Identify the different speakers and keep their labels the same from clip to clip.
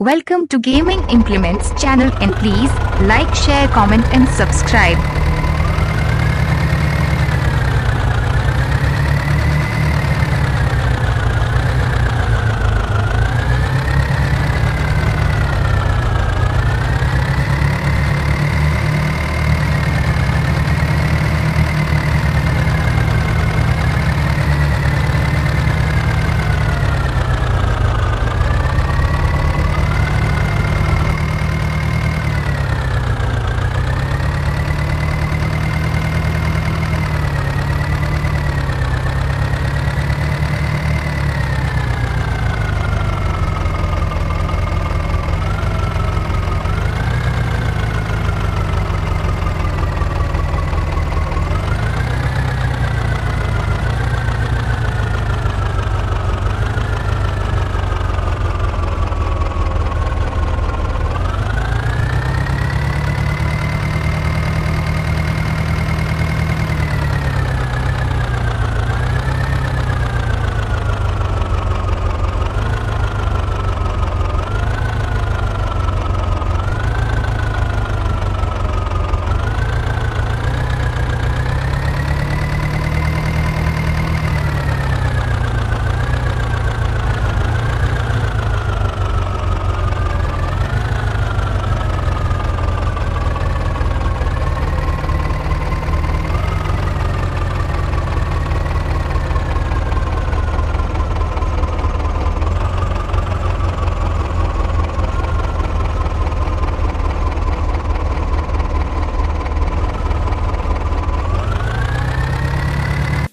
Speaker 1: Welcome to Gaming Implements channel and please like, share, comment and subscribe.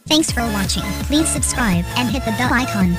Speaker 2: Thanks for watching. Please subscribe and hit the bell icon.